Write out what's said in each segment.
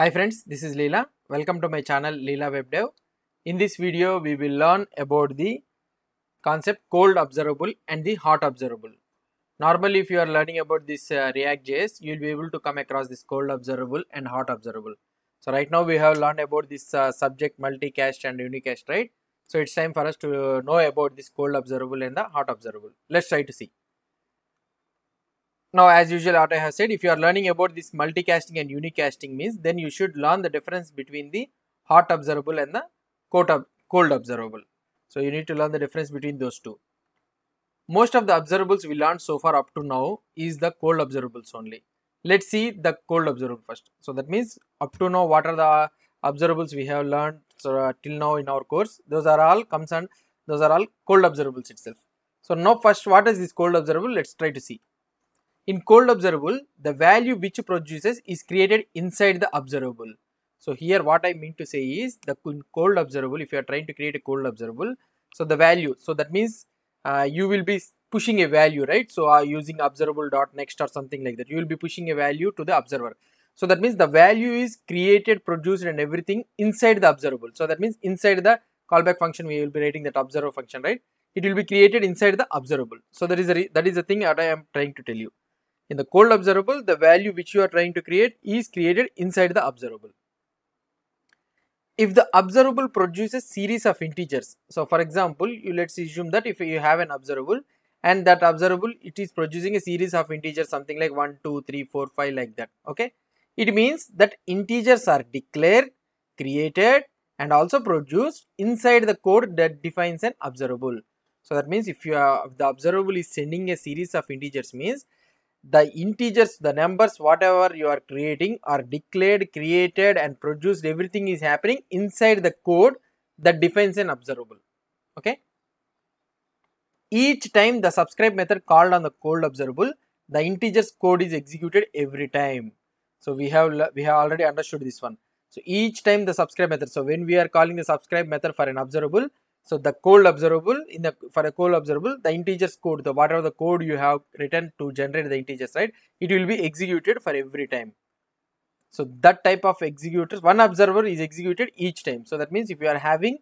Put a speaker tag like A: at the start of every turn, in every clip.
A: Hi friends, this is Leela. Welcome to my channel Leela Web Dev. In this video, we will learn about the concept cold observable and the hot observable. Normally, if you are learning about this uh, RxJS, you will be able to come across this cold observable and hot observable. So right now we have learned about this uh, subject multicast and unicast, right? So it's time for us to know about this cold observable and the hot observable. Let's try to see. Now, as usual, what I have said, if you are learning about this multicasting and unicasting means, then you should learn the difference between the hot observable and the cold, observable. So, you need to learn the difference between those two. Most of the observables we learned so far up to now is the cold observables only. Let's see the cold observable first. So, that means up to now what are the observables we have learned so, uh, till now in our course. Those are all comes and those are all cold observables itself. So, now first what is this cold observable? Let's try to see. In cold observable, the value which produces is created inside the observable. So here what I mean to say is the cold observable, if you are trying to create a cold observable, so the value, so that means uh, you will be pushing a value, right? So uh, using observable dot next or something like that, you will be pushing a value to the observer. So that means the value is created, produced and everything inside the observable. So that means inside the callback function, we will be writing that observer function, right? It will be created inside the observable. So that is that is the thing that I am trying to tell you. In the cold observable, the value which you are trying to create is created inside the observable. If the observable produces series of integers, so for example, you let's assume that if you have an observable and that observable it is producing a series of integers something like 1, 2, 3, 4, 5 like that, okay. It means that integers are declared, created and also produced inside the code that defines an observable. So that means if you are, the observable is sending a series of integers means the integers, the numbers, whatever you are creating are declared, created and produced, everything is happening inside the code that defines an observable, okay. Each time the subscribe method called on the cold observable, the integers code is executed every time. So we have, we have already understood this one. So each time the subscribe method, so when we are calling the subscribe method for an observable, so the cold observable in the for a cold observable, the integers code, the whatever the code you have written to generate the integers, right? It will be executed for every time. So that type of executors, one observer is executed each time. So that means if you are having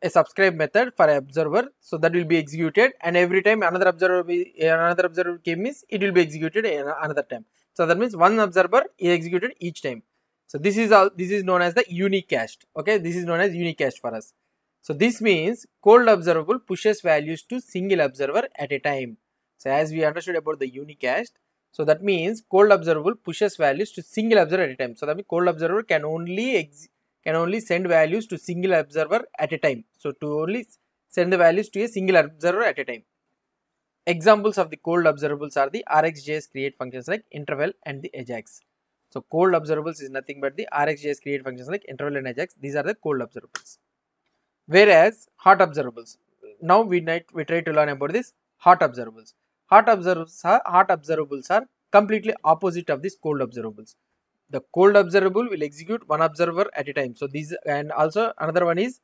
A: a subscribe method for an observer, so that will be executed, and every time another observer be, another observer came means it will be executed another time. So that means one observer is executed each time. So this is all this is known as the unicast. Okay, this is known as unicast for us. So this means cold observable pushes values to single observer at a time. So as we understood about the unicast, so that means cold observable pushes values to single observer at a time. So that means cold observer can only can only send values to single observer at a time. So to only send the values to a single observer at a time. Examples of the cold observables are the RxJS create functions like interval and the Ajax. So cold observables is nothing but the RxJS create functions like interval and Ajax. These are the cold observables whereas hot observables. Now we we try to learn about this hot observables. Hot observables are hot observables are completely opposite of this cold observables. The cold observable will execute one observer at a time. So these and also another one is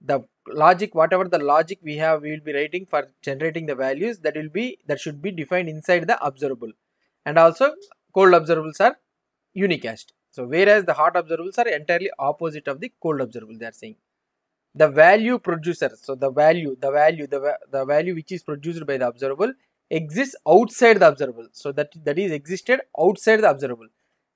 A: the logic whatever the logic we have we will be writing for generating the values that will be that should be defined inside the observable. And also cold observables are unicast. So whereas the hot observables are entirely opposite of the cold observable they are saying the value producer so the value the value the, the value which is produced by the observable exists outside the observable. So that that is existed outside the observable.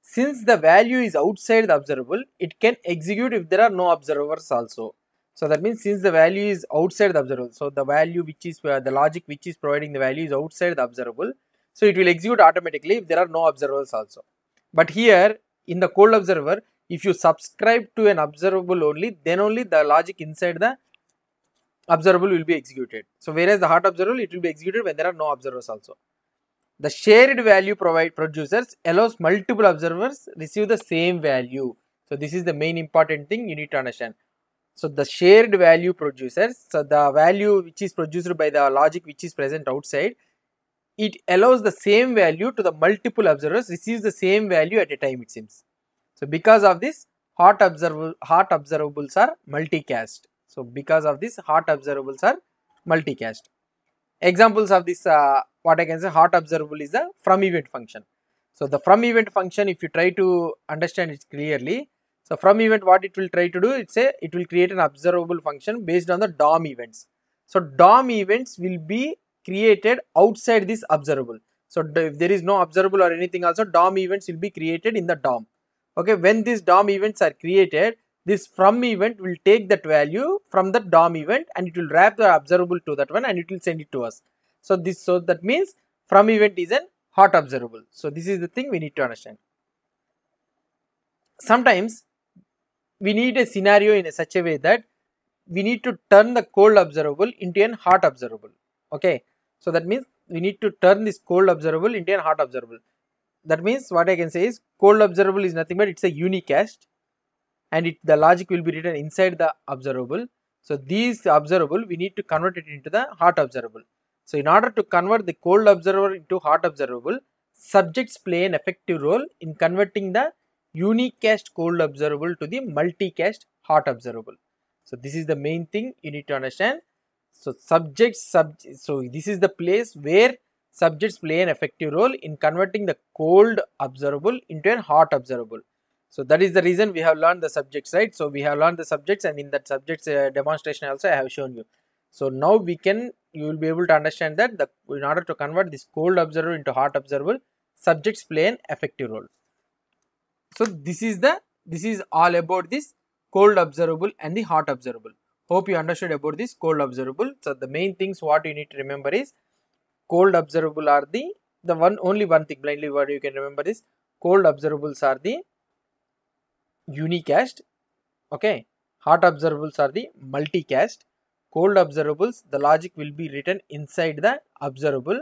A: Since the value is outside the observable it can execute if there are no observers also. So that means since the value is outside the observable so the value which is uh, the logic which is providing the value is outside the observable so it will execute automatically if there are no observers also. But here in the cold observer if you subscribe to an observable only then only the logic inside the observable will be executed. So whereas the hot observable it will be executed when there are no observers also. The shared value provide producers allows multiple observers receive the same value. So this is the main important thing you need to understand. So the shared value producers so the value which is produced by the logic which is present outside it allows the same value to the multiple observers receives the same value at a time it seems so because of this, hot observable hot observables are multicast. So because of this, hot observables are multicast. Examples of this, uh, what I can say, hot observable is the from event function. So the from event function, if you try to understand it clearly, so from event what it will try to do, it's a it will create an observable function based on the DOM events. So DOM events will be created outside this observable. So if there is no observable or anything also DOM events will be created in the DOM. Okay, when these DOM events are created, this from event will take that value from the DOM event and it will wrap the observable to that one and it will send it to us. So this so that means from event is an hot observable. So this is the thing we need to understand. Sometimes we need a scenario in a such a way that we need to turn the cold observable into an hot observable. Okay. So that means we need to turn this cold observable into an hot observable. That means what I can say is cold observable is nothing but it's a unicast and it, the logic will be written inside the observable. So these observable we need to convert it into the hot observable. So in order to convert the cold observer into hot observable, subjects play an effective role in converting the unicast cold observable to the multicast hot observable. So this is the main thing you need to understand. So subjects, sub, so this is the place where subjects play an effective role in converting the cold observable into a hot observable. So that is the reason we have learned the subjects, right? So we have learned the subjects and in that subjects uh, demonstration also I have shown you. So now we can, you will be able to understand that the, in order to convert this cold observable into hot observable, subjects play an effective role. So this is the, this is all about this cold observable and the hot observable. Hope you understood about this cold observable. So the main things what you need to remember is cold observable are the, the one only one thing blindly what you can remember is cold observables are the unicast okay? Hot observables are the multicast. Cold observables the logic will be written inside the observable.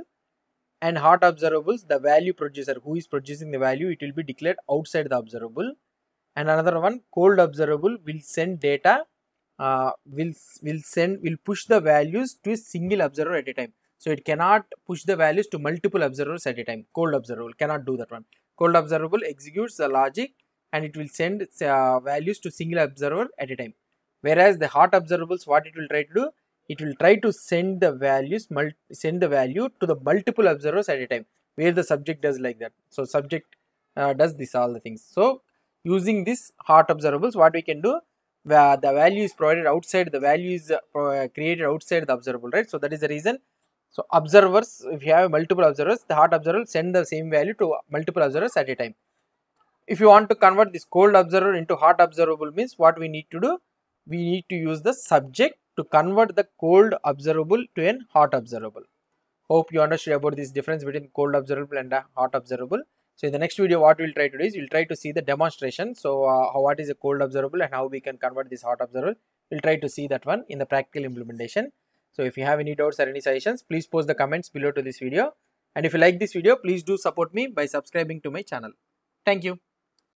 A: And hot observables the value producer who is producing the value it will be declared outside the observable. And another one cold observable will send data uh, will will send will push the values to a single observer at a time so it cannot push the values to multiple observers at a time. Cold observable cannot do that one. Cold observable executes the logic and it will send uh, values to single observer at a time. Whereas the hot observables what it will try to do? It will try to send the values send the value to the multiple observers at a time where the subject does like that. So subject uh, does this all the things. So using this hot observables what we can do? The value is provided outside the value is uh, created outside the observable right? So that is the reason so observers if you have multiple observers the hot observer send the same value to multiple observers at a time. If you want to convert this cold observer into hot observable means what we need to do? We need to use the subject to convert the cold observable to an hot observable. Hope you understood about this difference between cold observable and hot observable. So in the next video what we'll try to do is we'll try to see the demonstration. So uh, how what is a cold observable and how we can convert this hot observable. We'll try to see that one in the practical implementation so if you have any doubts or any suggestions please post the comments below to this video. And if you like this video please do support me by subscribing to my channel. Thank you